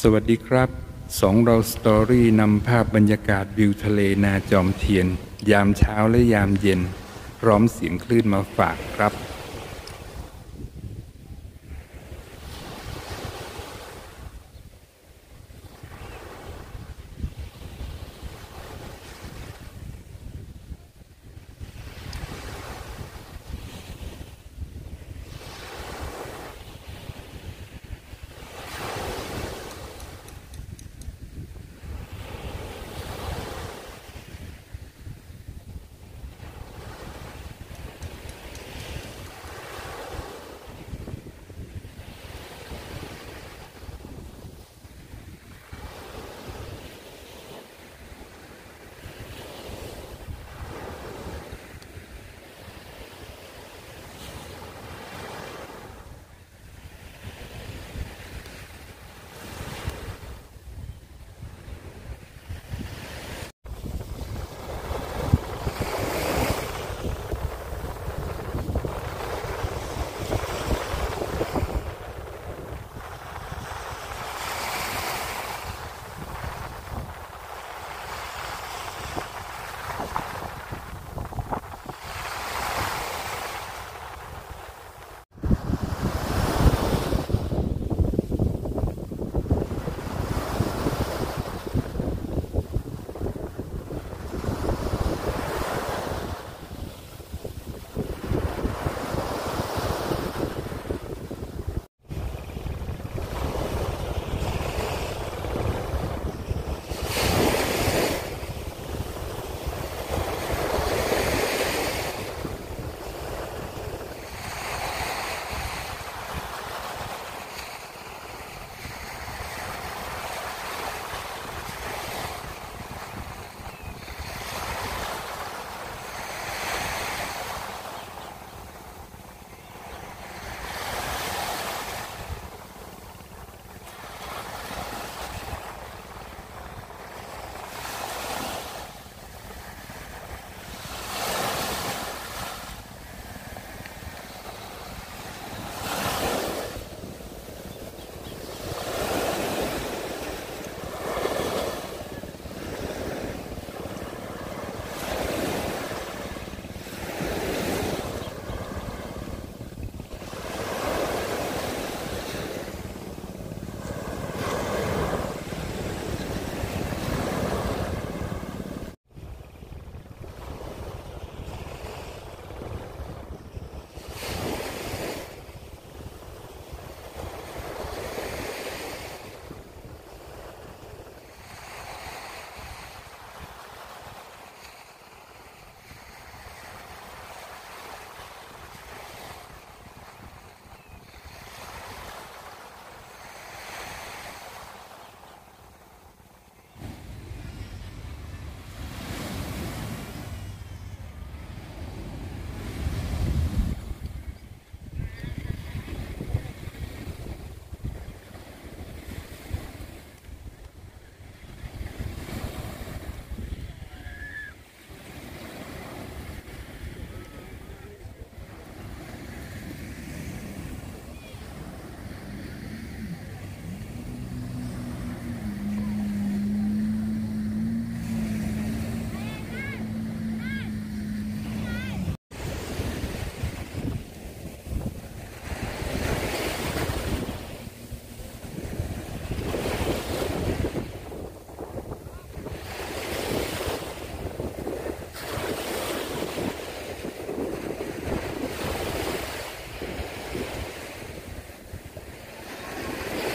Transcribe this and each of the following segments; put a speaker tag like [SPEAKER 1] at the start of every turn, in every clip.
[SPEAKER 1] สวัสดีครับ สองเราสตอรี่นำภาพบรรยากาศวิวทะเลนาจอมเทียน ยามเช้าและยามเย็น พร้อมเสียงคลื่นมาฝากครับ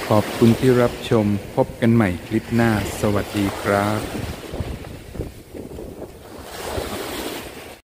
[SPEAKER 1] ขอบคุณที่รับชมพบกันใหม่คลิปหน้า สวัสดีครับ